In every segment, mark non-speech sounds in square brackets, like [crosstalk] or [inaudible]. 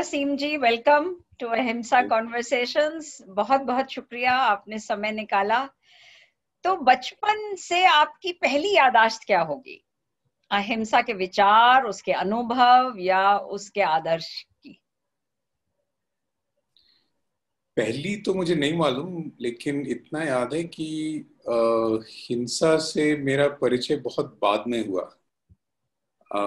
Aseem ji welcome to Ahimsa conversations बहुत बहुत शुक्रिया आपने समय निकाला। तो बचपन से आपकी पहली यादाश्त क्या होगी? अहिंसा के विचार उसके अनुभव या उसके आदर्श की? पहली तो मुझे नहीं मालूम लेकिन इतना याद है कि आ, हिंसा से मेरा परिचय बहुत बाद में हुआ। आ,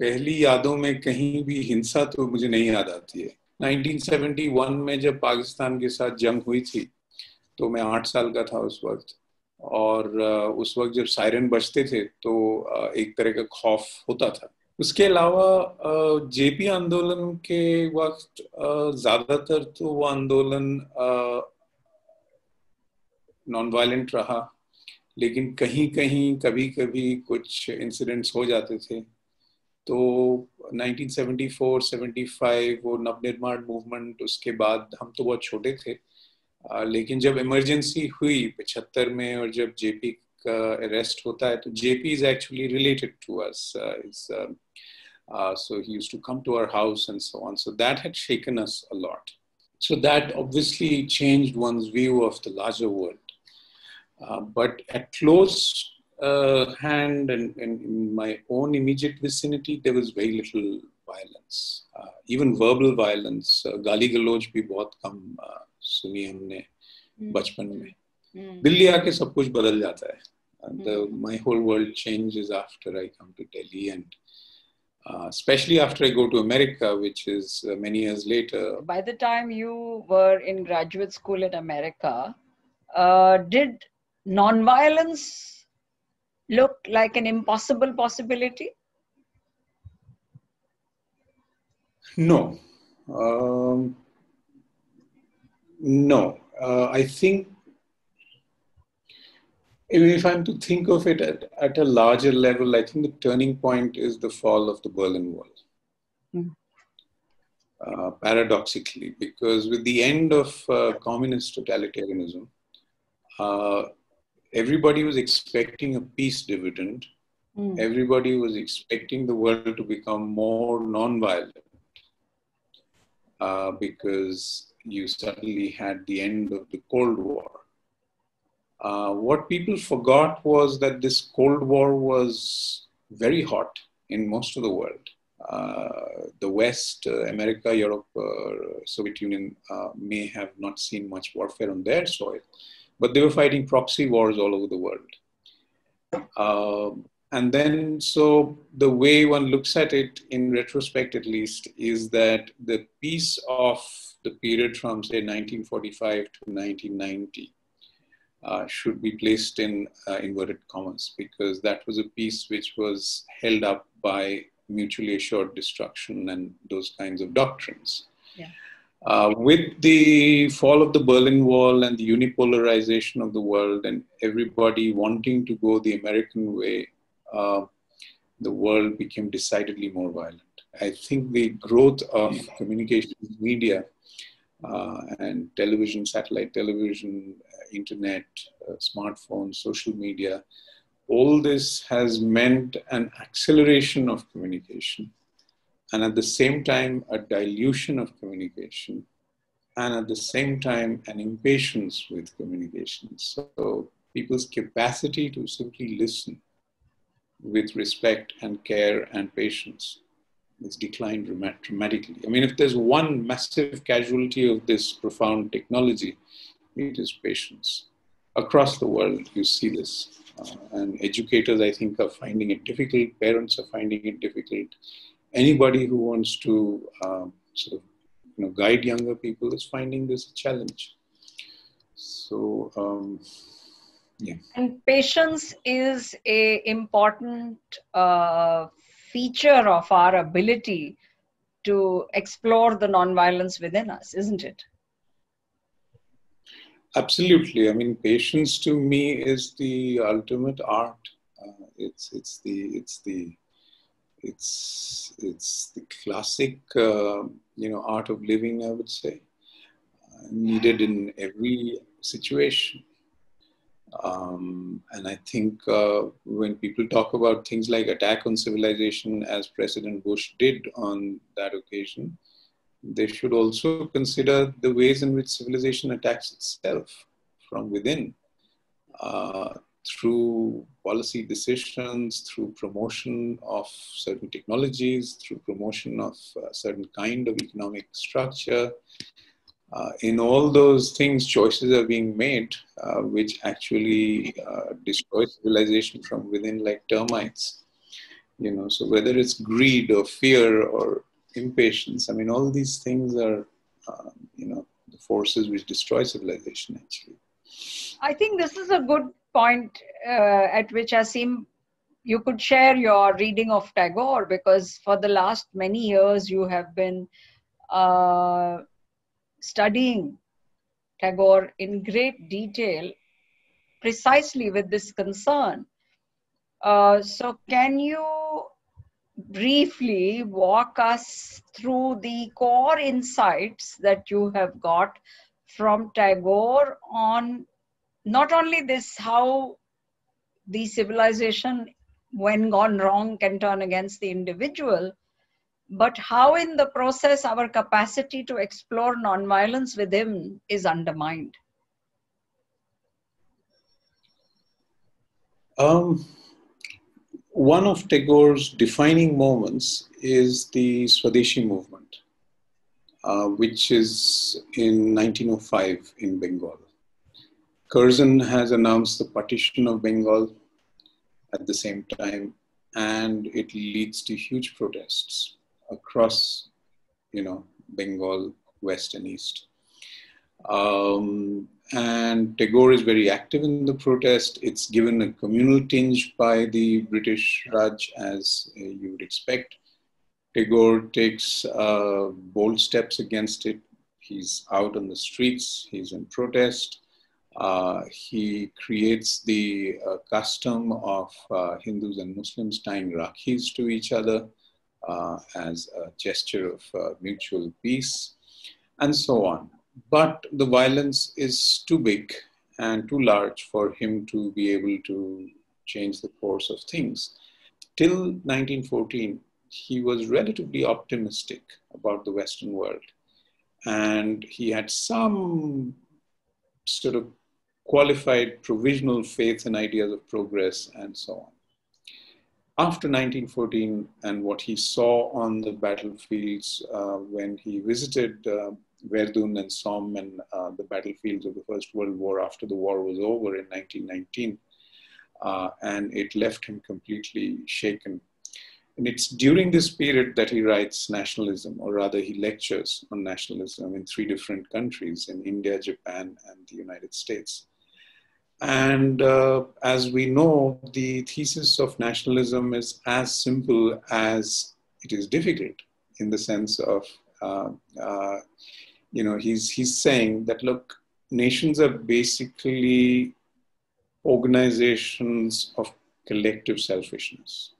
पहली यादों में कहीं भी हिंसा तो मुझे नहीं याद आती है। 1971 में जब पाकिस्तान के साथ जंग हुई थी तो मैं आठ साल का था उस वक्त। और उस वक्त जब सायरन बजते थे तो एक तरह का खौफ होता था। उसके अलावा जेपी आंदोलन के वक्त ज़्यादातर तो वो आंदोलन नॉन वायलेंट रहा, लेकिन कहीं कहीं कभी कभी कुछ इंसिडेंट्स हो जाते थे। तो 1974-75 वो नवनिर्माण मूवमेंट, उसके बाद हम तो बहुत छोटे थे। लेकिन जब इमरजेंसी हुई पचहत्तर में और जब जेपी का अरेस्ट होता है तो JP is actually related to us is so he used to come to our house and so on so that had shaken us a lot so that obviously changed one's view of the larger world but at close uh, hand and, and, in my own immediate vicinity, there was very little violence, uh, even verbal violence. Uh, गाली गलोच भी बहुत कम uh, सुनी हमने hmm. बचपन में hmm. Delhi आके सब कुछ बदल जाता है and the, hmm. my whole world changes after I come to Delhi and uh, especially after I go to America, which is uh, many years later. By the time you were in graduate school in America, uh, did nonviolence look like an impossible possibility? No. Um, no. Uh, I think if I'm to think of it at, at a larger level, I think the turning point is the fall of the Berlin Wall. Mm. Uh, paradoxically, because with the end of uh, communist totalitarianism, uh, everybody was expecting a peace dividend. Mm. Everybody was expecting the world to become more non-violent uh, because you suddenly had the end of the Cold War. Uh, what people forgot was that this Cold War was very hot in most of the world. Uh, the West, uh, America, Europe, uh, Soviet Union uh, may have not seen much warfare on their soil but they were fighting proxy wars all over the world. Um, and then, so the way one looks at it, in retrospect at least, is that the peace of the period from, say, 1945 to 1990 uh, should be placed in uh, inverted commas because that was a peace which was held up by mutually assured destruction and those kinds of doctrines. Yeah. Uh, with the fall of the Berlin Wall and the unipolarization of the world, and everybody wanting to go the American way, uh, the world became decidedly more violent. I think the growth of communications media uh, and television, satellite television, uh, internet, uh, smartphones, social media, all this has meant an acceleration of communication and at the same time a dilution of communication and at the same time an impatience with communication. So people's capacity to simply listen with respect and care and patience has declined dramatically. I mean if there's one massive casualty of this profound technology it is patience. Across the world you see this uh, and educators i think are finding it difficult parents are finding it difficult anybody who wants to um, sort of you know guide younger people is finding this a challenge. So um, yeah. And patience is a important uh, feature of our ability to explore the nonviolence within us, isn't it? Absolutely. I mean, patience to me is the ultimate art. Uh, it's it's the it's the it's it's the classic uh, you know art of living i would say. Uh, needed in every situation. Um, and I think uh, when people talk about things like attack on civilization, as President Bush did on that occasion, they should also consider the ways in which civilization attacks itself from within. Uh, through policy decisions, through promotion of certain technologies, through promotion of a certain kind of economic structure, uh, in all those things, choices are being made uh, which actually uh, destroy civilization from within, like termites. You know, so whether it's greed or fear or impatience, I mean, all these things are, uh, you know, the forces which destroy civilization. Actually, I think this is a good point uh, at which Aseem you could share your reading of Tagore because for the last many years you have been uh, studying Tagore in great detail precisely with this concern. Uh, so, can you briefly walk us through the core insights that you have got from Tagore on not only this, how the civilization, when gone wrong, can turn against the individual, but how in the process our capacity to explore nonviolence with him is undermined. Um, one of tagore's defining moments is the swadeshi movement uh, which is in 1905 in bengal curzon has announced the partition of bengal at the same time and it leads to huge protests across, you know, Bengal, West and East. Um, and Tagore is very active in the protest. It's given a communal tinge by the British Raj, as uh, you would expect. Tagore takes uh, bold steps against it. He's out on the streets, he's in protest. Uh, he creates the uh, custom of uh, Hindus and Muslims tying rakhis to each other uh, as a gesture of uh, mutual peace, and so on. But the violence is too big and too large for him to be able to change the course of things. Till 1914, he was relatively optimistic about the Western world. And he had some sort of qualified provisional faith and ideas of progress and so on after 1914 and what he saw on the battlefields uh, when he visited uh, Verdun and Somme and uh, the battlefields of the First World War after the war was over in 1919. Uh, and it left him completely shaken. And it's during this period that he writes nationalism, or rather, he lectures on nationalism in three different countries in India, Japan, and the United States. And uh, as we know, the thesis of nationalism is as simple as it is difficult in the sense of, uh, uh, you know, he's, he's saying that, look, nations are basically organizations of collective selfishness.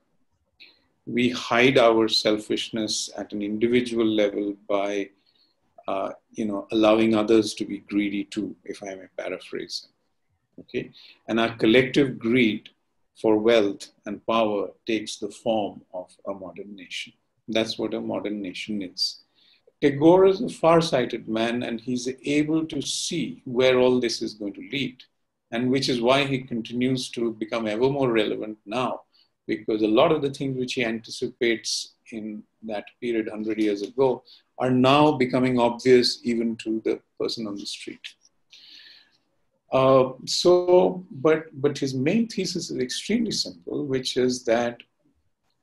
We hide our selfishness at an individual level by, uh, you know, allowing others to be greedy too, if I may paraphrase okay? And our collective greed for wealth and power takes the form of a modern nation. That's what a modern nation is. Tagore is a far-sighted man and he's able to see where all this is going to lead. And which is why he continues to become ever more relevant now, because a lot of the things which he anticipates in that period 100 years ago are now becoming obvious even to the person on the street. Uh, so, but, but his main thesis is extremely simple, which is that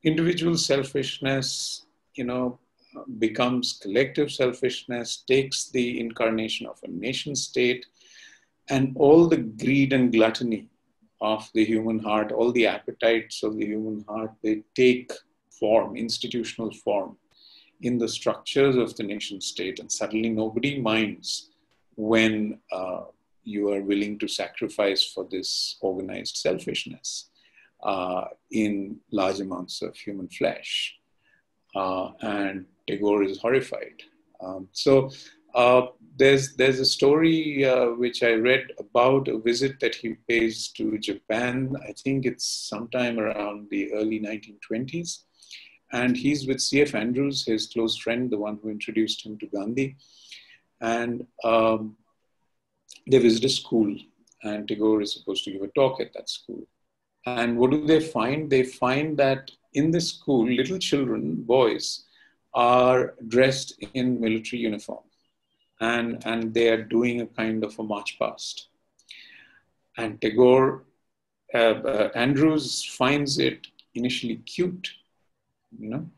individual selfishness, you know, becomes collective selfishness, takes the incarnation of a nation state, and all the greed and gluttony of the human heart, all the appetites of the human heart, they take form, institutional form, in the structures of the nation state, and suddenly nobody minds when uh, you are willing to sacrifice for this organized selfishness uh, in large amounts of human flesh. Uh, and Tagore is horrified. Um, so uh, there's there's a story uh, which I read about a visit that he pays to Japan. I think it's sometime around the early 1920s, and he's with C.F. Andrews, his close friend, the one who introduced him to Gandhi, and um, they visit a school, and Tagore is supposed to give a talk at that school. And what do they find? They find that in this school, little children, boys, are dressed in military uniform and, and they are doing a kind of a march past. And Tagore, uh, uh, Andrews finds it initially cute, you know,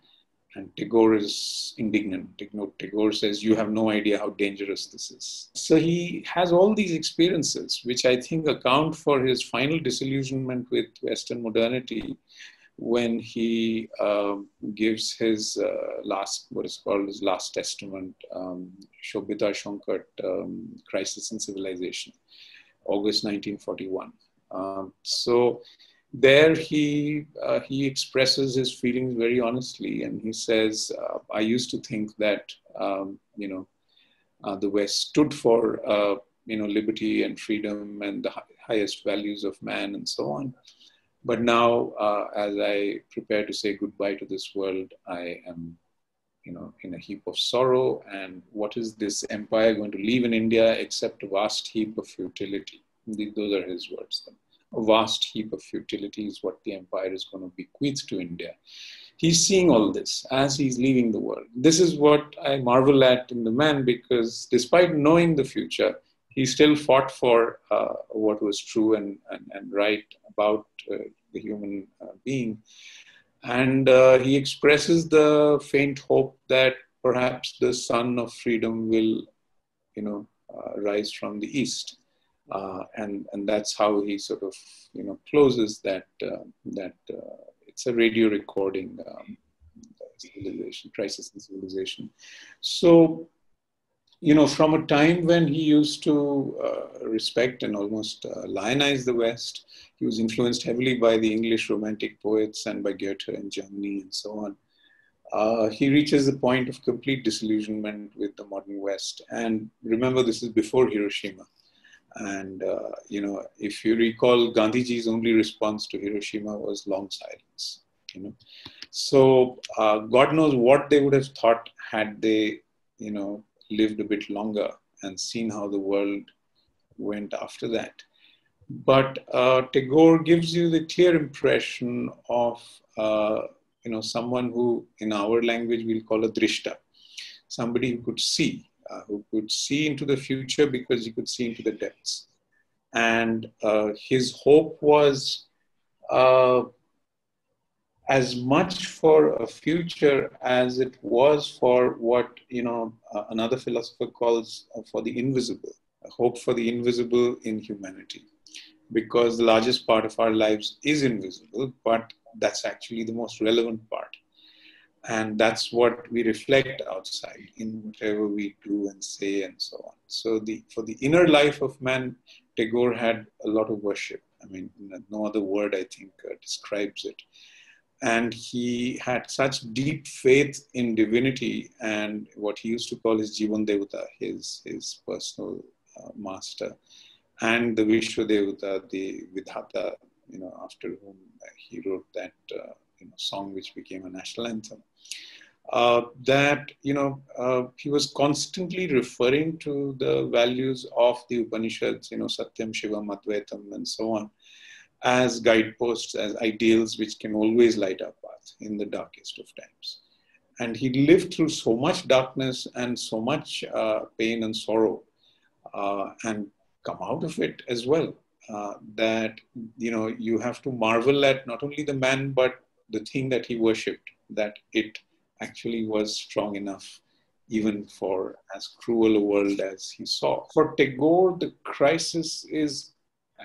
and Tagore is indignant. Tagore says, You have no idea how dangerous this is. So he has all these experiences, which I think account for his final disillusionment with Western modernity when he uh, gives his uh, last, what is called his last testament, um, Shobhita um, Crisis in Civilization, August 1941. Um, so there he, uh, he expresses his feelings very honestly and he says, uh, I used to think that, um, you know, uh, the West stood for, uh, you know, liberty and freedom and the highest values of man and so on but now, uh, as I prepare to say goodbye to this world, I am, you know, in a heap of sorrow. And what is this empire going to leave in India except a vast heap of futility? Those are his words. Then. A vast heap of futility is what the empire is going to bequeath to India. He's seeing all this as he's leaving the world. This is what I marvel at in the man because despite knowing the future, he still fought for uh, what was true and, and, and right about uh, the human uh, being. And uh, he expresses the faint hope that perhaps the sun of freedom will, you know, uh, rise from the east. And, and that's how he sort of, you know, closes that, that it's a radio recording um, civilization, crisis in civilization. So you know, from a time when he used to uh, respect and almost uh, lionize the West, he was influenced heavily by the English Romantic poets and by Goethe in Germany and so on. Uh, he reaches the point of complete disillusionment with the modern West. And remember, this is before Hiroshima. And, uh, you know, if you recall, Gandhiji's only response to Hiroshima was long silence, you know. So uh, God knows what they would have thought had they, you know, lived a bit longer and seen how the world went after that. But uh, Tagore gives you the clear impression of uh, you know someone who, in our language, we'll call a drishta, somebody who could see, uh, who could see into the future because he could see into the depths. And uh, his hope was uh, as much for a future as it was for what you know uh, another philosopher calls uh, for the invisible a hope for the invisible in humanity because the largest part of our lives is invisible but that's actually the most relevant part and that's what we reflect outside in whatever we do and say and so on. So the for the inner life of man tagore had a lot of worship. I mean no other word i think uh, describes it. And he had such deep faith in divinity and what he used to call his Jivan Devata, his, his personal uh, master, and the Vishwa Devata, the Vidhata, you know, after whom he wrote that uh, you know, song which became a national anthem. Uh, that you know uh, he was constantly referring to the values of the Upanishads, you know, Satyam, Shivam, Advaitam, and so on, as guideposts, as ideals which can always light our path in the darkest of times. And he lived through so much darkness and so much uh, pain and sorrow uh, and come out of it as well. Uh, that you know you have to marvel at not only the man but the thing that he worshipped that it actually was strong enough even for as cruel a world as he saw for tagore the crisis is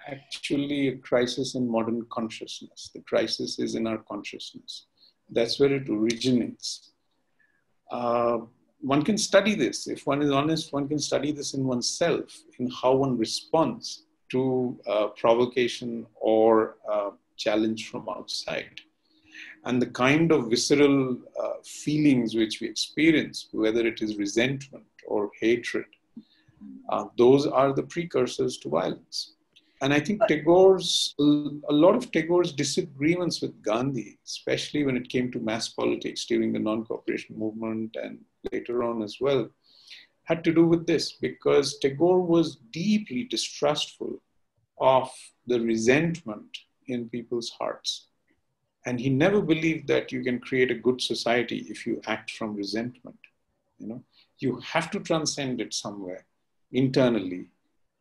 actually a crisis in modern consciousness. The crisis is in our consciousness. That's where it originates. Uh, one can study this. If one is honest, one can study this in oneself, in how one responds to uh, provocation or uh, challenge from outside. And the kind of visceral uh, feelings which we experience, whether it is resentment or hatred, uh, those are the precursors to violence. And I think Tagore's, a lot of Tagore's disagreements with Gandhi, especially when it came to mass politics during the non cooperation movement and later on as well, had to do with this because Tagore was deeply distrustful of the resentment in people's hearts. And he never believed that you can create a good society if you act from resentment. You know, you have to transcend it somewhere internally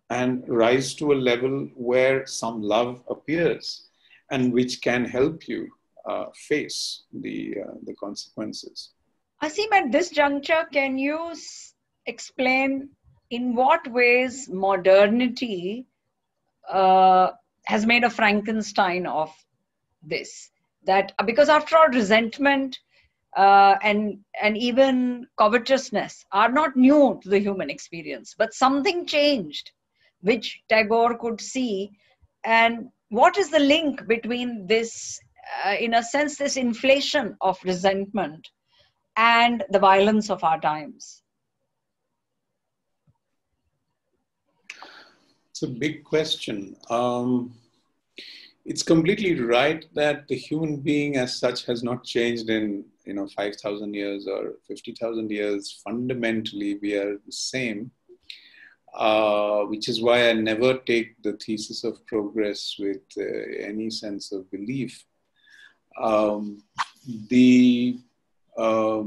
and rise to a level where some love appears and which can help you uh, face the, uh, the consequences. Aseem, at this juncture, can you explain in what ways modernity uh, has made a Frankenstein of this? That because after all, resentment uh, and and even covetousness are not new to the human experience, but something changed, which Tagore could see. And what is the link between this, uh, in a sense, this inflation of resentment and the violence of our times? It's a big question. Um, it's completely right that the human being as such has not changed in you know 5000 years or 50000 years. Fundamentally we are the same uh, which is why i never take the thesis of progress with uh, any sense of belief. Um, the uh,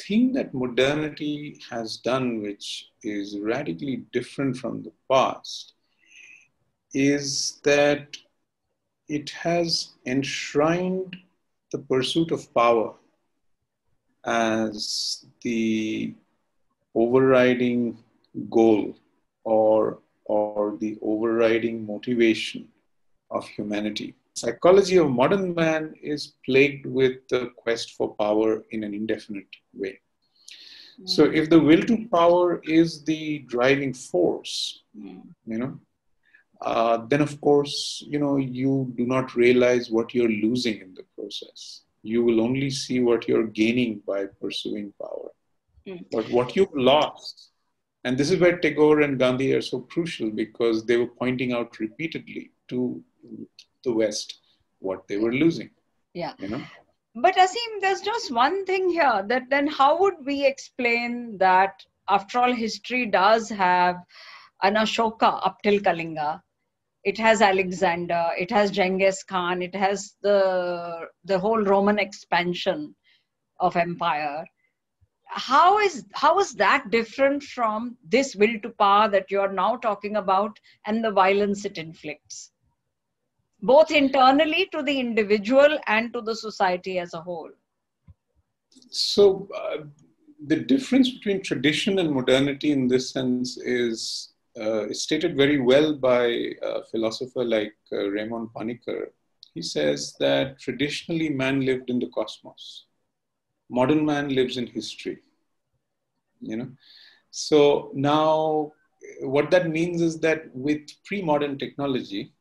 thing that modernity has done which is radically different from the past is that it has enshrined the pursuit of power as the overriding goal or, or the overriding motivation of humanity. Psychology of modern man is plagued with the quest for power in an indefinite way. So hmm. if the will to power is the driving force, hmm. you know, uh, then of course, you know, you do not realize what you're losing in the process you will only see what you're gaining by pursuing power. Mm. But what you've lost, and this is where Tagore and Gandhi are so crucial because they were pointing out repeatedly to the West what they were losing. Yeah. You know? But Aseem, there's just one thing here that then how would we explain that after all history does have an Ashoka up till Kalinga it has alexander it has genghis khan it has the the whole roman expansion of empire. How is how is that different from this will to power that you're now talking about and the violence it inflicts? Both internally to the individual and to the society as a whole. So uh, the difference between tradition and modernity in this sense is uh, is stated very well by a philosopher like uh, Raimon Panikkar. He says that traditionally man lived in the cosmos. Modern man lives in history. You know, so now what that means is that with pre-modern technology,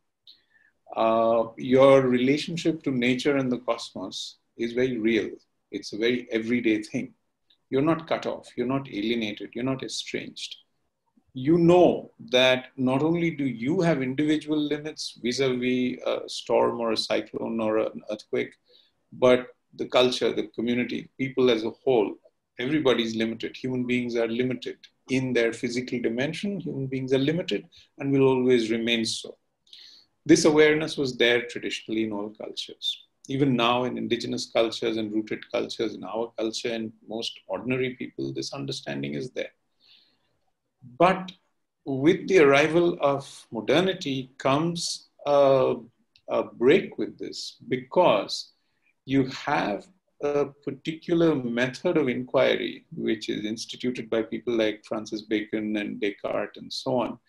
uh, your relationship to nature and the cosmos is very real. It's a very everyday thing. You're not cut off. You're not alienated. You're not estranged you know that not only do you have individual limits vis-a-vis a storm or a cyclone or an earthquake, but the culture, the community, people as a whole, everybody's limited. Human beings are limited in their physical dimension. Human beings are limited and will always remain so. This awareness was there traditionally in all cultures. Even now, in indigenous cultures and rooted cultures, in our culture and most ordinary people, this understanding is there but with the arrival of modernity comes a, a break with this because you have a particular method of inquiry which is instituted by people like Francis Bacon and Descartes and so on.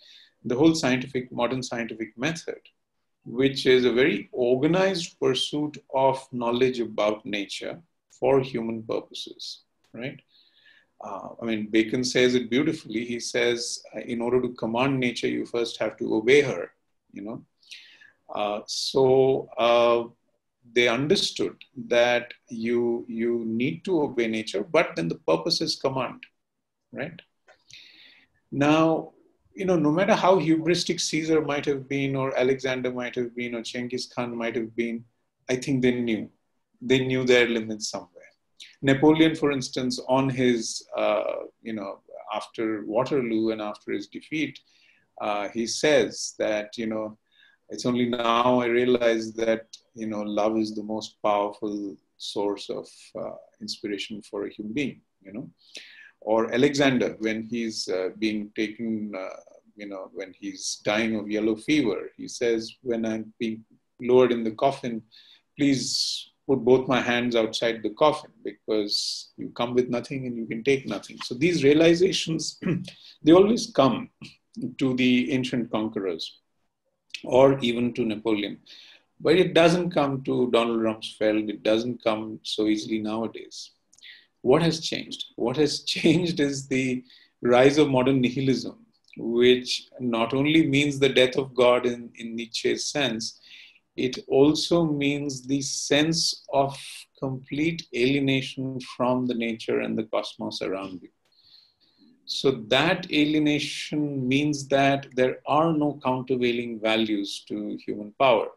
The whole scientific, modern scientific method, which is a very organized pursuit of knowledge about nature for human purposes, right? Uh, I mean, Bacon says it beautifully. He says, uh, in order to command nature, you first have to obey her, you know. Uh, so uh, they understood that you, you need to obey nature, but then the purpose is command, right? Now, you know, no matter how hubristic Caesar might have been, or Alexander might have been, or Genghis Khan might have been, I think they knew. They knew their limits somewhere. Napoleon, for instance, on his, uh, you know, after Waterloo and after his defeat, uh, he says that, you know, it's only now I realize that, you know, love is the most powerful source of uh, inspiration for a human being, you know. Or Alexander, when he's uh, being taken, uh, you know, when he's dying of yellow fever, he says, when I'm being lowered in the coffin, please put both my hands outside the coffin because you come with nothing and you can take nothing. So these realizations, [clears throat] they always come to the ancient conquerors or even to Napoleon. But it doesn't come to Donald Rumsfeld, it doesn't come so easily nowadays. What has changed? What has [laughs] changed is the rise of modern nihilism, which not only means the death of God in, in Nietzsche's sense, it also means the sense of complete alienation from the nature and the cosmos around you. So that alienation means that there are no countervailing values to human power.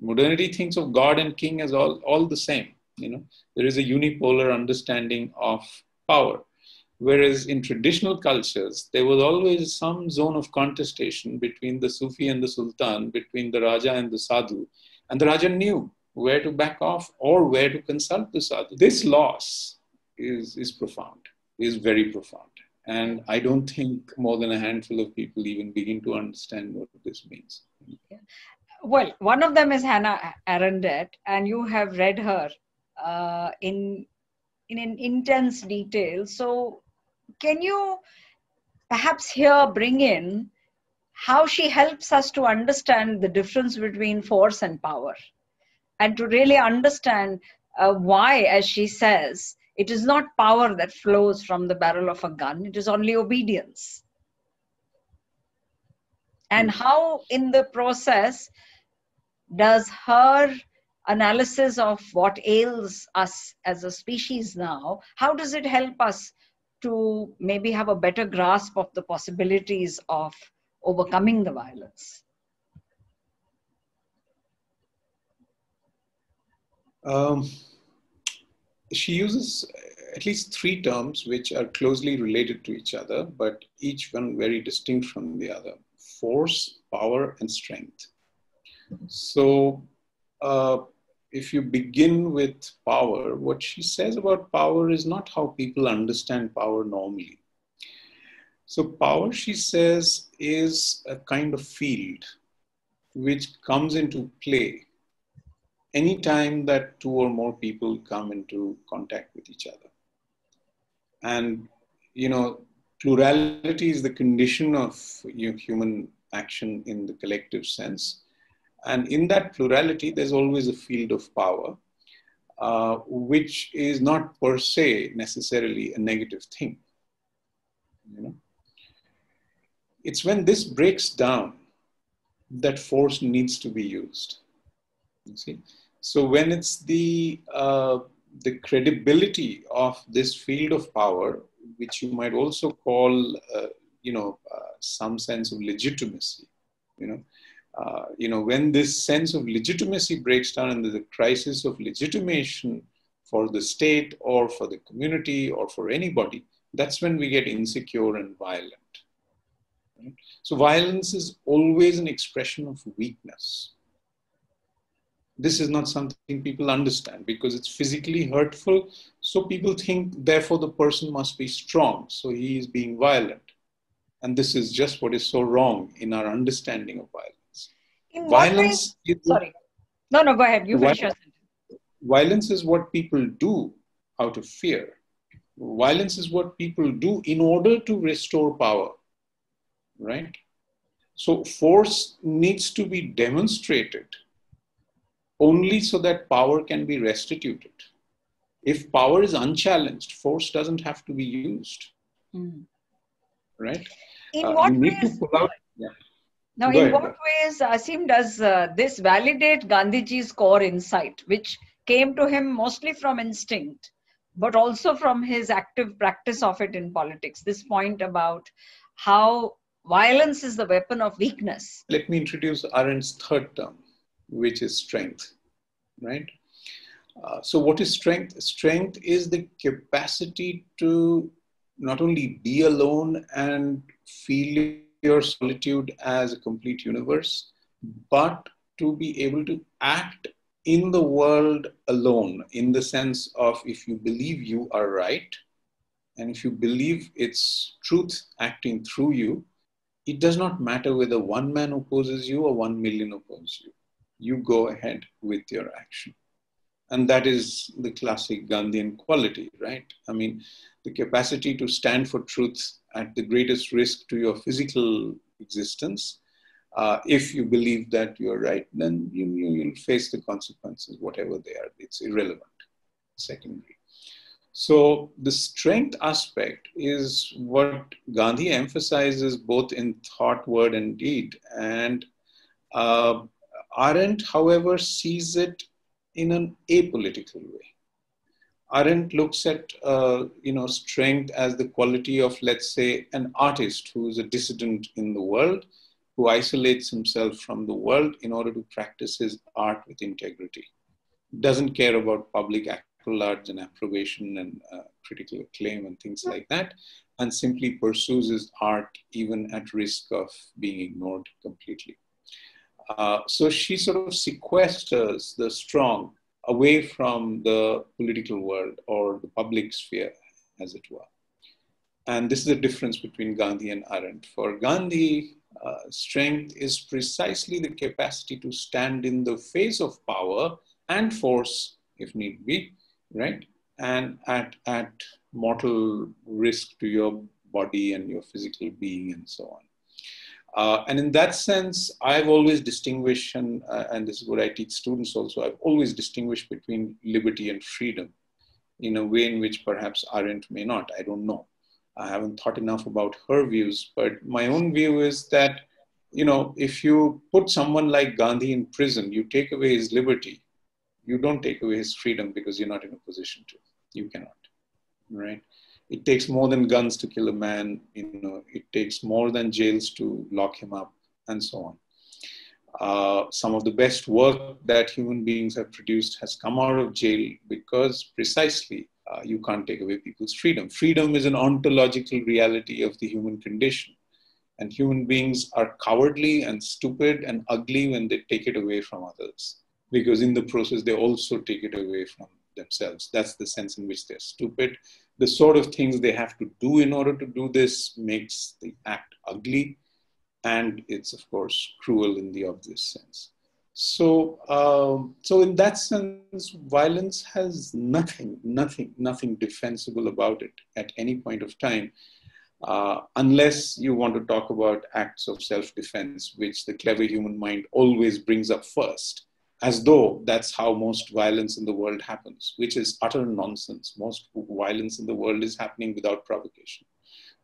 Modernity thinks of God and king as all, all the same. You know, there is a unipolar understanding of power. Whereas in traditional cultures, there was always some zone of contestation between the Sufi and the Sultan, between the Raja and the Sadhu. And the Raja knew where to back off or where to consult the Sadhu. This loss is, is profound, is very profound. And I don't think more than a handful of people even begin to understand what this means. Well, one of them is Hannah Arendt, and you have read her uh, in in an intense detail. So can you perhaps here bring in how she helps us to understand the difference between force and power and to really understand uh, why, as she says, it is not power that flows from the barrel of a gun, it is only obedience. And hmm. how, in the process, does her analysis of what ails us as a species now, how does it help us to maybe have a better grasp of the possibilities of overcoming the violence? Um, she uses at least three terms which are closely related to each other, but each one very distinct from the other force, power, and strength. So, uh, if you begin with power, what she says about power is not how people understand power normally. So, power, she says, is a kind of field which comes into play anytime that two or more people come into contact with each other. And, you know, plurality is the condition of you know, human action in the collective sense. And in that plurality, there's always a field of power, uh, which is not per se necessarily a negative thing. You know? It's when this breaks down that force needs to be used. You see? So when it's the, uh, the credibility of this field of power, which you might also call, uh, you know, uh, some sense of legitimacy, you know, uh, you know, when this sense of legitimacy breaks down and there's a crisis of legitimation for the state or for the community or for anybody, that's when we get insecure and violent. Right? So violence is always an expression of weakness. This is not something people understand because it's physically hurtful. So people think, therefore, the person must be strong. So he is being violent. And this is just what is so wrong in our understanding of violence. In violence is, sorry. No no go ahead. You finish violence, violence is what people do out of fear. Violence is what people do in order to restore power right? So force needs to be demonstrated only so that power can be restituted. If power is unchallenged force doesn't have to be used mm. right? In uh, what ways, yeah. Now, Go in ahead. what ways, Aseem, does uh, this validate Gandhiji's core insight, which came to him mostly from instinct, but also from his active practice of it in politics? This point about how violence is the weapon of weakness. Let me introduce Arendt's third term, which is strength, right? Uh, so, what is strength? Strength is the capacity to not only be alone and feel your solitude as a complete universe, but to be able to act in the world alone, in the sense of if you believe you are right, and if you believe it's truth acting through you, it does not matter whether one man opposes you or one million oppose you. You go ahead with your action. And that is the classic Gandhian quality, right? I mean, the capacity to stand for truth at the greatest risk to your physical existence. Uh, if you believe that you're right, then you, you, will face the consequences, whatever they are. It's irrelevant, secondary. So the strength aspect is what Gandhi emphasizes both in thought, word, and deed. And uh, Arendt, however, sees it in an apolitical way. Arendt looks at uh, you know strength as the quality of let's say an artist who is a dissident in the world, who isolates himself from the world in order to practice his art with integrity. Doesn't care about public accolades and approbation and uh, critical acclaim and things like that, and simply pursues his art even at risk of being ignored completely. Uh, so she sort of sequesters the strong away from the political world or the public sphere, as it were. And this is the difference between Gandhi and Arendt. For Gandhi, uh, strength is precisely the capacity to stand in the face of power and force, if need be, right? And at, at mortal risk to your body and your physical being and so on. Uh, and in that sense, I've always distinguished, and, uh, and this is what I teach students also, I've always distinguished between liberty and freedom in a way in which perhaps Arendt may not. I don't know. I haven't thought enough about her views, but my own view is that, you know, if you put someone like Gandhi in prison, you take away his liberty, you don't take away his freedom because you're not in a position to. You cannot, right? It takes more than guns to kill a man, you know, it takes more than jails to lock him up, and so on. Uh, some of the best work that human beings have produced has come out of jail because precisely uh, you can't take away people's freedom. Freedom is an ontological reality of the human condition. And human beings are cowardly and stupid and ugly when they take it away from others, because in the process, they also take it away from themselves. That's the sense in which they're stupid. The sort of things they have to do in order to do this makes the act ugly. And it's, of course, cruel in the obvious sense. So, um, so in that sense, violence has nothing, nothing, nothing defensible about it at any point of time, uh, unless you want to talk about acts of self-defense, which the clever human mind always brings up first, as though that's how most violence in the world happens, which is utter nonsense. Most violence in the world is happening without provocation.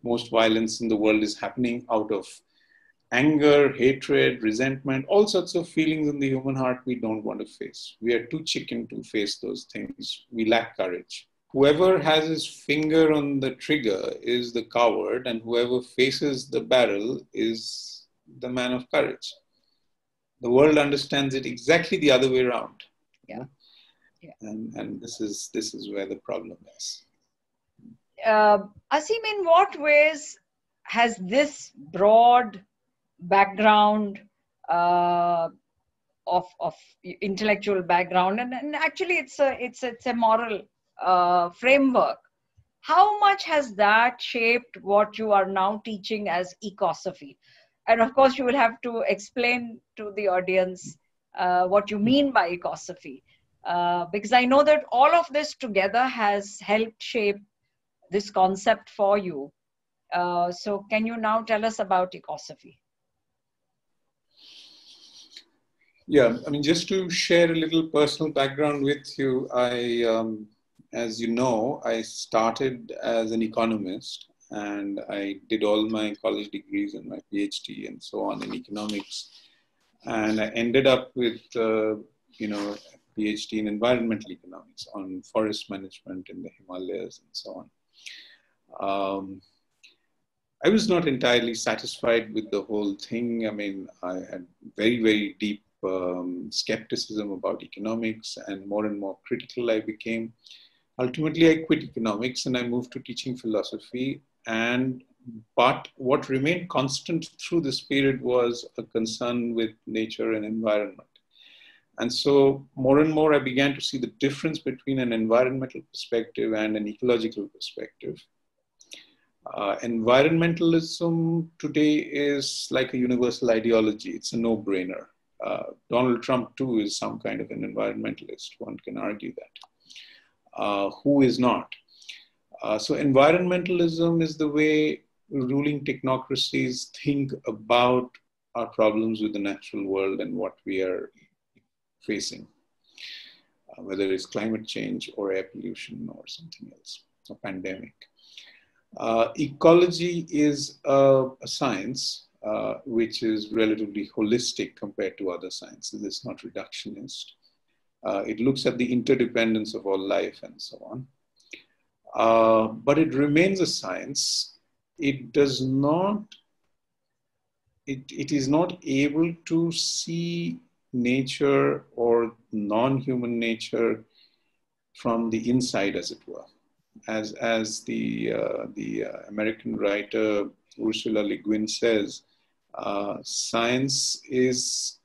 Most violence in the world is happening out of anger, hatred, resentment, all sorts of feelings in the human heart we don't want to face. We are too chicken to face those things. We lack courage. Whoever has his finger on the trigger is the coward, and whoever faces the barrel is the man of courage. The world understands it exactly the other way around. Yeah. yeah. And, and this is this is where the problem is. Uh, Aseem, in what ways has this broad background uh, of of intellectual background and, and actually it's a it's it's a moral uh, framework how much has that shaped what you are now teaching as ecosophy and of course you will have to explain to the audience uh, what you mean by ecosophy. Uh, because i know that all of this together has helped shape this concept for you. Uh, so can you now tell us about ecosophy? Yeah, I mean, just to share a little personal background with you, I, um, as you know, I started as an economist and I did all my college degrees and my PhD and so on in economics. And I ended up with, uh, you know, PhD in environmental economics on forest management in the Himalayas and so on. Um, I was not entirely satisfied with the whole thing. I mean, I had very, very deep um, skepticism about economics, and more and more critical I became. Ultimately, I quit economics and I moved to teaching philosophy. And but what remained constant through this period was a concern with nature and environment. And so, more and more, I began to see the difference between an environmental perspective and an ecological perspective. Uh, environmentalism today is like a universal ideology, it's a no brainer. Uh, Donald Trump, too, is some kind of an environmentalist. One can argue that. Uh, who is not? Uh, so, environmentalism is the way ruling technocracies think about our problems with the natural world and what we are facing, uh, whether it's climate change or air pollution or something else, a pandemic. Uh, ecology is a, a science uh, which is relatively holistic compared to other sciences. It's not reductionist. Uh, it looks at the interdependence of all life and so on. Uh, but it remains a science. It does not, it, it is not able to see nature or non human nature from the inside, as it were as as the uh, the uh, American writer Ursula Le Guin says, uh, science is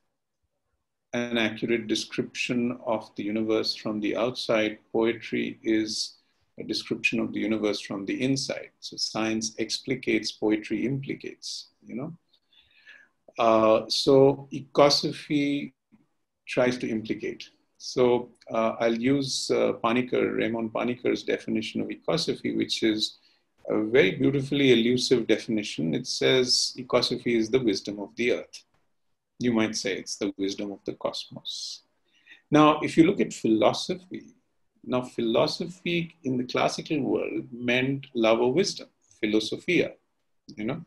an accurate description of the universe from the outside. Poetry is a description of the universe from the inside. So science explicates, poetry implicates. You know. Uh, so ecosophy tries to implicate. So uh, I'll use uh, Raimon Panikkar's definition of ecosophy, which is a very beautifully elusive definition. It says ecosophy is the wisdom of the earth. You might say it's the wisdom of the cosmos. Now, if you look at philosophy, now philosophy in the classical world meant love of wisdom, philosophia, you know,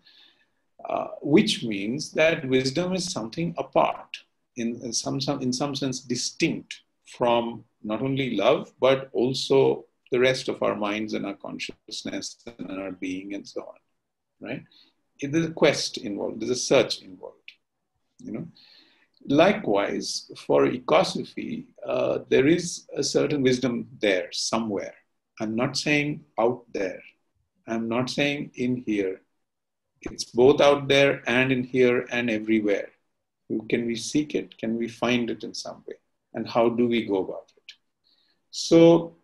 uh, which means that wisdom is something apart, in, in, some, some, in some sense distinct from not only love, but also the rest of our minds and our consciousness and our being and so on, right? There's a quest involved, there's a search involved, you know. Likewise, for ecosophy, uh, there is a certain wisdom there somewhere. I'm not saying out there. I'm not saying in here. It's both out there and in here and everywhere. Can we seek it? Can we find it in some way? and how do we go about it? So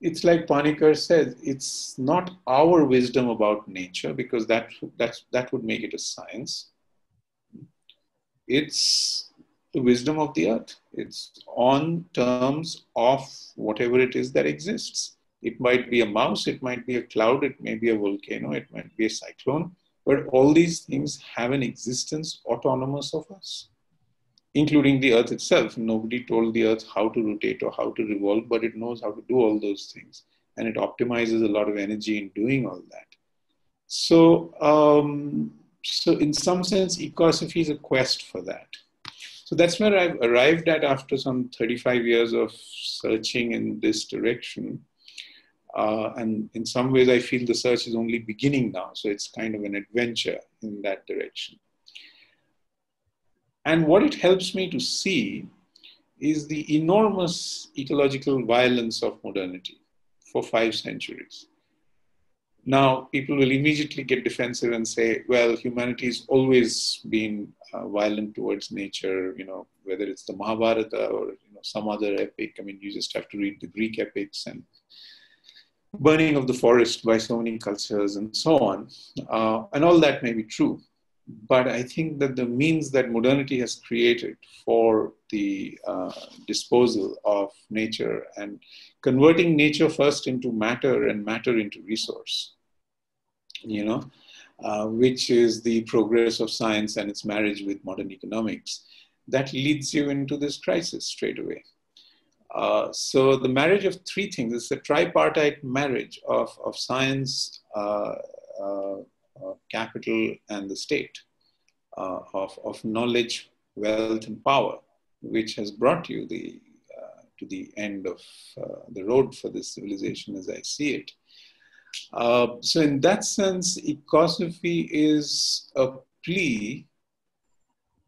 it's like Panikkar says, it's not our wisdom about nature because that, that's, that would make it a science. It's the wisdom of the earth. It's on terms of whatever it is that exists. It might be a mouse, it might be a cloud, it may be a volcano, it might be a cyclone, but all these things have an existence autonomous of us including the earth itself. Nobody told the earth how to rotate or how to revolve, but it knows how to do all those things. And it optimizes a lot of energy in doing all that. So, um, so in some sense, ecosophy is a quest for that. So that's where I've arrived at after some 35 years of searching in this direction. Uh, and in some ways, I feel the search is only beginning now. So it's kind of an adventure in that direction. And what it helps me to see is the enormous ecological violence of modernity for five centuries. Now, people will immediately get defensive and say, well, humanity humanity's always been uh, violent towards nature, you know, whether it's the Mahabharata or you know, some other epic. I mean, you just have to read the Greek epics and burning of the forest by so many cultures and so on. Uh, and all that may be true but I think that the means that modernity has created for the uh, disposal of nature and converting nature first into matter and matter into resource, you know, uh, which is the progress of science and its marriage with modern economics, that leads you into this crisis straight away. Uh, so the marriage of three things is a tripartite marriage of, of science, uh, uh, capital and the state, uh, of, of knowledge, wealth, and power, which has brought you the, uh, to the end of the road for this civilization as I see it. Uh, so in that sense, ecosophy is a plea.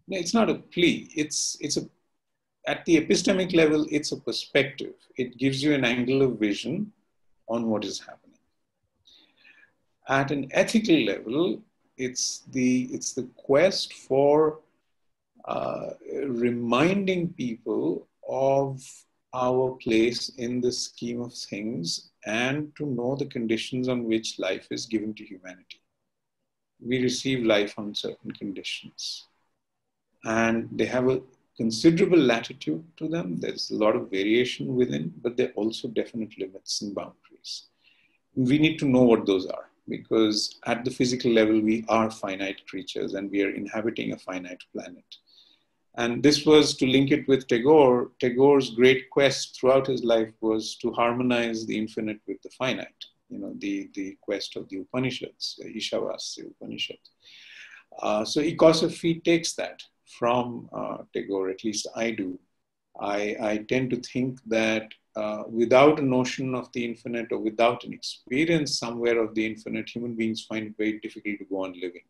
No, it's not a plea. It's it's a at the epistemic level, it's a perspective. It gives you an angle of vision on what is happening. At an ethical level, it's the it's the quest for uh, reminding people of our place in the scheme of things and to know the conditions on which life is given to humanity. We receive life on certain conditions. And they have a considerable latitude to them. There's a lot of variation within, but there are also definite limits and boundaries. We need to know what those are because at the physical level, we are finite creatures and we are inhabiting a finite planet. And this was to link it with Tagore. Tagore's great quest throughout his life was to harmonize the infinite with the finite. You know, the, the quest of the Upanishads, the Ishavasya Upanishad. Uh, so Ecosophy takes that from uh, Tagore, at least I do. I, I tend to think that uh, without a notion of the infinite or without an experience somewhere of the infinite, human beings find it very difficult to go on living.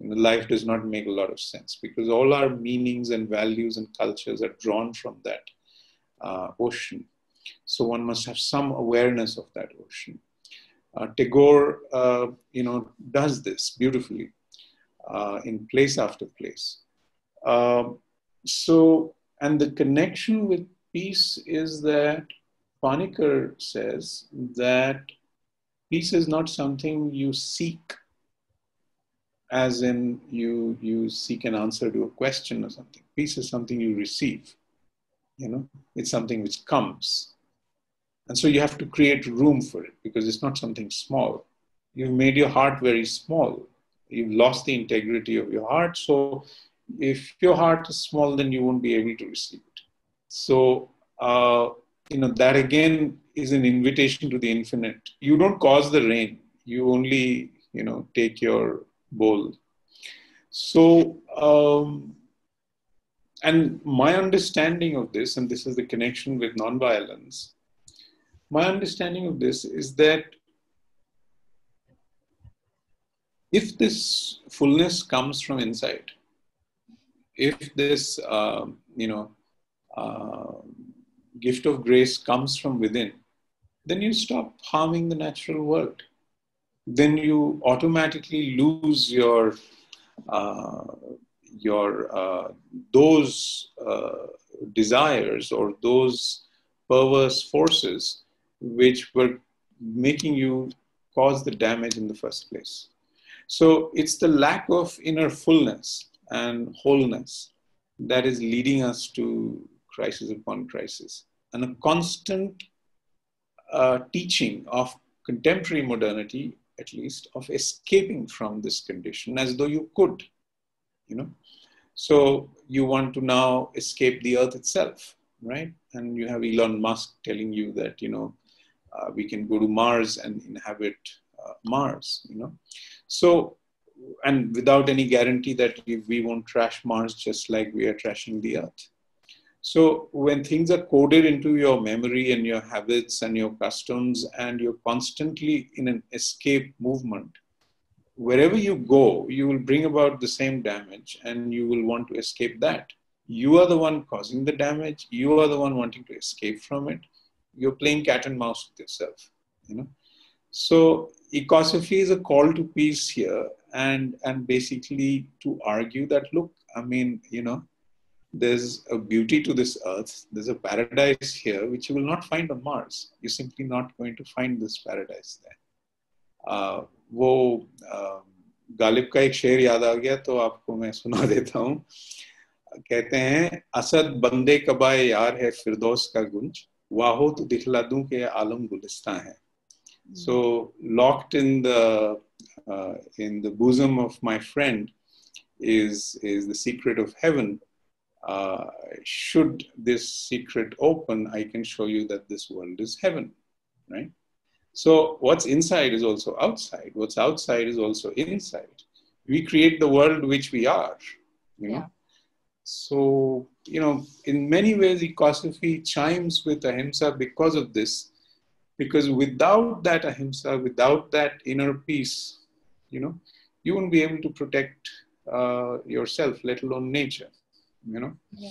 Know, life does not make a lot of sense because all our meanings and values and cultures are drawn from that uh, ocean. So one must have some awareness of that ocean. Uh, Tagore, uh, you know, does this beautifully uh, in place after place. Um, so, and the connection with peace is that Panikkar says that peace is not something you seek, as in you you seek an answer to a question or something. Peace is something you receive. You know, it's something which comes, and so you have to create room for it because it's not something small. You've made your heart very small. You've lost the integrity of your heart, so if your heart is small, then you won't be able to receive it. So, uh, you know, that again is an invitation to the infinite. You don't cause the rain, you only, you know, take your bowl. So, um, and my understanding of this, and this is the connection with nonviolence, my understanding of this is that if this fullness comes from inside, if this, uh, you know, uh, gift of grace comes from within, then you stop harming the natural world. Then you automatically lose your uh, your uh, those uh, desires or those perverse forces which were making you cause the damage in the first place. So it's the lack of inner fullness and wholeness that is leading us to crisis upon crisis. And a constant uh, teaching of contemporary modernity, at least, of escaping from this condition as though you could, you know. So you want to now escape the earth itself, right? And you have Elon Musk telling you that, you know, uh, we can go to Mars and inhabit uh, Mars, you know. So and without any guarantee that we won't trash Mars just like we are trashing the Earth. So when things are coded into your memory and your habits and your customs, and you're constantly in an escape movement, wherever you go, you will bring about the same damage, and you will want to escape that. You are the one causing the damage. You are the one wanting to escape from it. You're playing cat and mouse with yourself. You know. So ecosophy is a call to peace here, and and basically to argue that look i mean you know there's a beauty to this earth there's a paradise here which you will not find on mars you're simply not going to find this paradise there uh, वो गालिब का एक शेर याद आ गया तो आपको मैं सुना देता [laughs] हूँ कहते हैं असद बंदे कबाए यार है फिरदौस का गुंज वाहो तो दिखला दूं के आलम गुलिस्तान है so locked in the uh, in the bosom of my friend is, is the secret of heaven. Uh, should this secret open, I can show you that this world is heaven, right? So what's inside is also outside. What's outside is also inside. We create the world which we are, you know? Yeah. So, you know, in many ways, ecosophy chimes with ahimsa because of this, Because without that ahimsa, without that inner peace, you know, you won't be able to protect uh, yourself, let alone nature. You know. Yeah.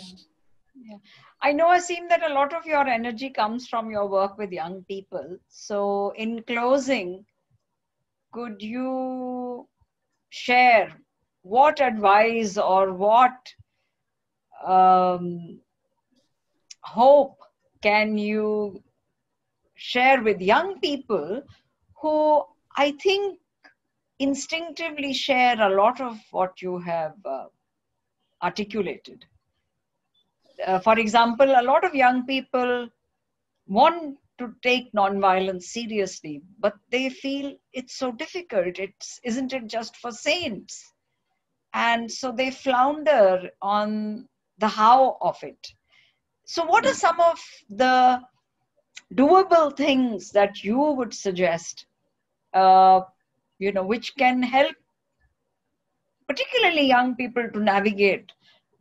Yeah. I know, Aseem, that a lot of your energy comes from your work with young people. So, in closing, could you share what advice or what um, hope can you share with young people who I think instinctively share a lot of what you have uh, articulated? Uh, for example, a lot of young people want to take nonviolence seriously, but they feel it's so difficult. It's isn't it just for saints? And so they flounder on the how of it. So, what are some of the doable things that you would suggest? Uh, you know, which can help, particularly young people, to navigate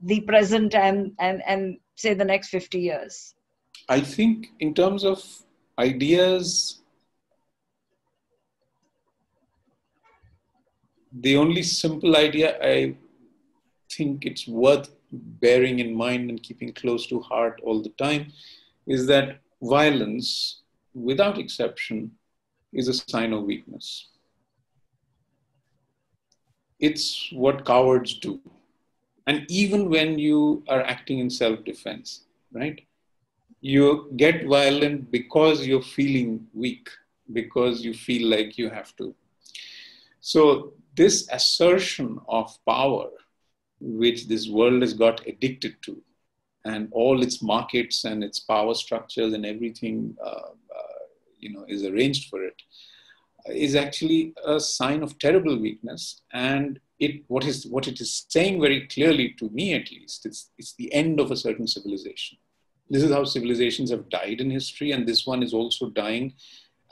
the present and and and say the next 50 years. I think in terms of ideas the only simple idea i think it's worth bearing in mind and keeping close to heart all the time is that violence without exception is a sign of weakness it's what cowards do and even when you are acting in self defense, right? You get violent because you're feeling weak, because you feel like you have to. So, this assertion of power, which this world has got addicted to, and all its markets and its power structures and everything, uh, uh, you know, is arranged for it, is actually a sign of terrible weakness. And it what is what it is saying very clearly to me at least it's it's the end of a certain civilization. This is how civilizations have died in history and this one is also dying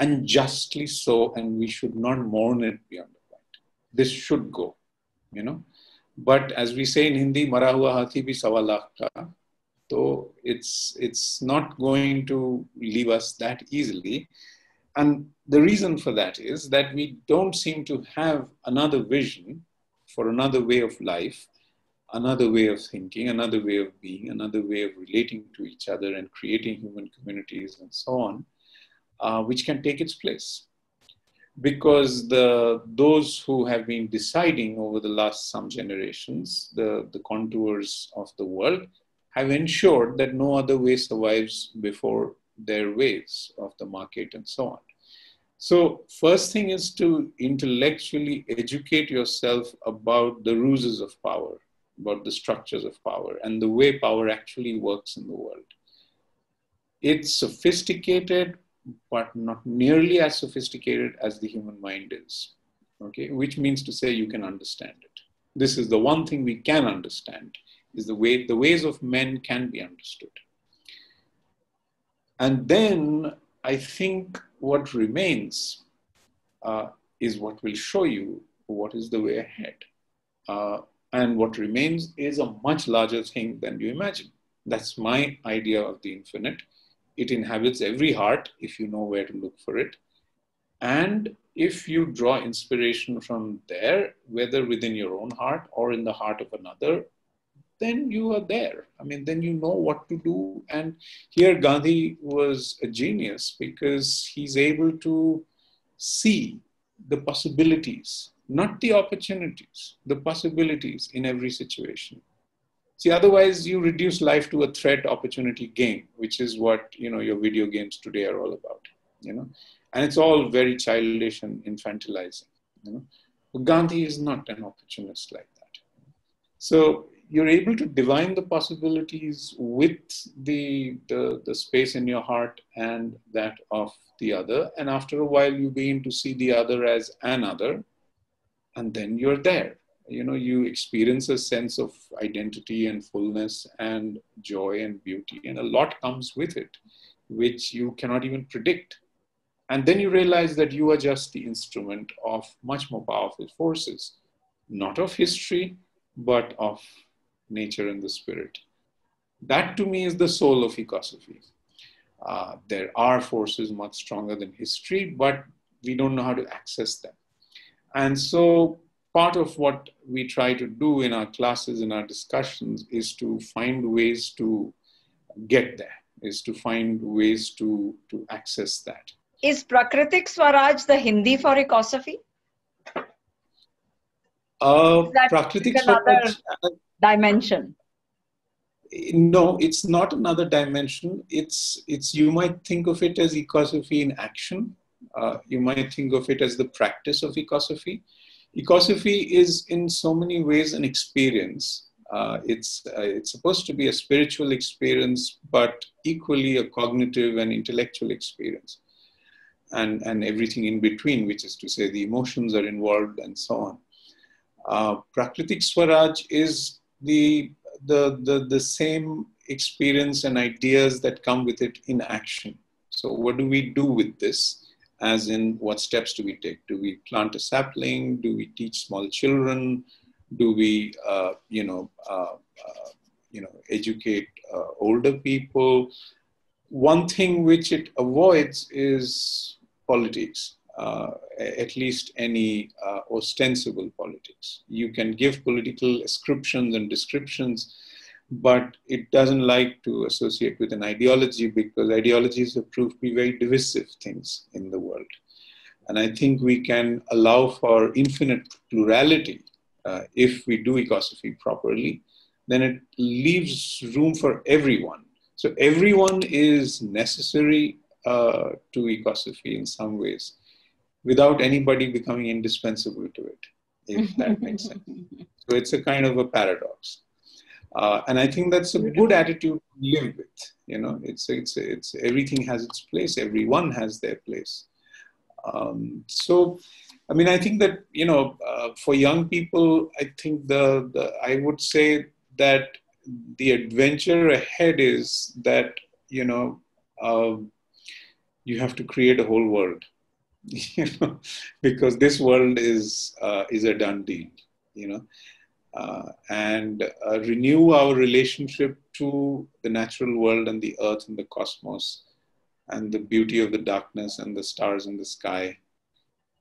unjustly so and we should not mourn it beyond the point. This should go you know. But as we say in hindi mara hua hathi bhi sawa ka so it's it's not going to leave us that easily and the reason for that is that we don't seem to have another vision for another way of life, another way of thinking, another way of being, another way of relating to each other and creating human communities and so on, uh, which can take its place. Because the, those who have been deciding over the last some generations the, the contours of the world have ensured that no other way survives before their ways of the market and so on. So, first thing is to intellectually educate yourself about the ruses of power, about the structures of power, and the way power actually works in the world. It's sophisticated, but not nearly as sophisticated as the human mind is. Okay, which means to say you can understand it. This is the one thing we can understand is the way the ways of men can be understood. And then I think what remains uh, is what will show you what is the way ahead. Uh, and what remains is a much larger thing than you imagine. That's my idea of the infinite. It inhabits every heart if you know where to look for it. And if you draw inspiration from there, whether within your own heart or in the heart of another, then you are there. I mean, then you know what to do. And here Gandhi was a genius because he's able to see the possibilities, not the opportunities, the possibilities in every situation. See, otherwise you reduce life to a threat opportunity game, which is what you know your video games today are all about. You know, and it's all very childish and infantilizing. You know, but Gandhi is not an opportunist like that. So you're able to divine the possibilities with the, the, the space in your heart and that of the other. And after a while, you begin to see the other as another, and then you're there. You know, you experience a sense of identity and fullness and joy and beauty, and a lot comes with it, which you cannot even predict. And then you realize that you are just the instrument of much more powerful forces, not of history, but of nature and the spirit. That to me is the soul of ecosophy. Uh, there are forces much stronger than history, but we don't know how to access them. And so, part of what we try to do in our classes, in our discussions, is to find ways to get there, is to find ways to, to access that. Is Prakritik Swaraj the Hindi for ecosophy? Uh, Prakritik dimension. No it's not another dimension. It's it's you might think of it as ecosophy in action. Uh, you might think of it as the practice of ecosophy. Ecosophy is in so many ways an experience. Uh, it's uh, it's supposed to be a spiritual experience but equally a cognitive and intellectual experience. And and everything in between which is to say the emotions are involved and so on uh, prakritik swaraj is the the, the, the same experience and ideas that come with it in action. So, what do we do with this? As in, what steps do we take? Do we plant a sapling? Do we teach small children? Do we, uh, you know, uh, uh, you know, educate uh, older people? One thing which it avoids is politics. Uh, at least any uh, ostensible politics. You can give political ascriptions and descriptions, but it doesn't like to associate with an ideology because ideologies have proved to be very divisive things in the world. And I think we can allow for infinite plurality uh, if we do ecosophy properly, then it leaves room for everyone. So everyone is necessary uh, to ecosophy in some ways without anybody becoming indispensable to it, if [laughs] that makes sense. So it's a kind of a paradox. Uh, and I think that's a good attitude to live with. You know, it's, it's, it's everything has its place, everyone has their place. Um, so, I mean, I think that, you know, uh, for young people, I think the, the, I would say that the adventure ahead is that, you know, uh, you have to create a whole world [laughs] you know, because this world is uh, is a done deal, you know, uh, and uh, renew our relationship to the natural world and the earth and the cosmos, and the beauty of the darkness and the stars in the sky,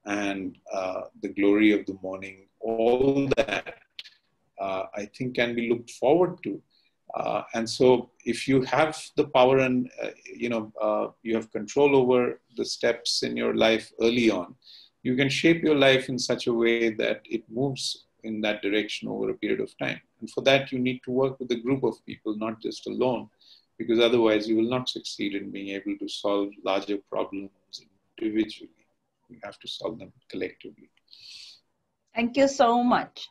and uh, the glory of the morning. All that uh, I think can be looked forward to uh, and so if you have the power and uh, you know uh, you have control over the steps in your life early on you can shape your life in such a way that it moves in that direction over a period of time. And for that you need to work with a group of people not just alone because otherwise you will not succeed in being able to solve larger problems individually. You have to solve them collectively. Thank you so much